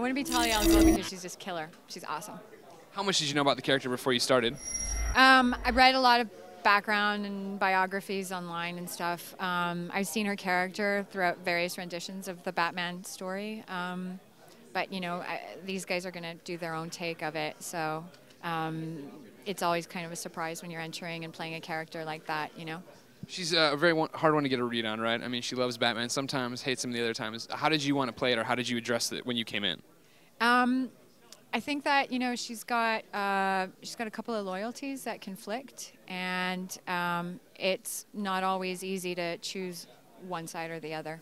want to be Talia al Ghul because she's just killer. She's awesome. How much did you know about the character before you started? Um, I read a lot of background and biographies online and stuff. Um, I've seen her character throughout various renditions of the Batman story. Um, but, you know, I, these guys are going to do their own take of it. So um, it's always kind of a surprise when you're entering and playing a character like that, you know? She's a very one, hard one to get a read on, right? I mean, she loves Batman. Sometimes hates him the other times. How did you want to play it, or how did you address it when you came in? Um, I think that you know she's got uh, she's got a couple of loyalties that conflict, and um, it's not always easy to choose one side or the other.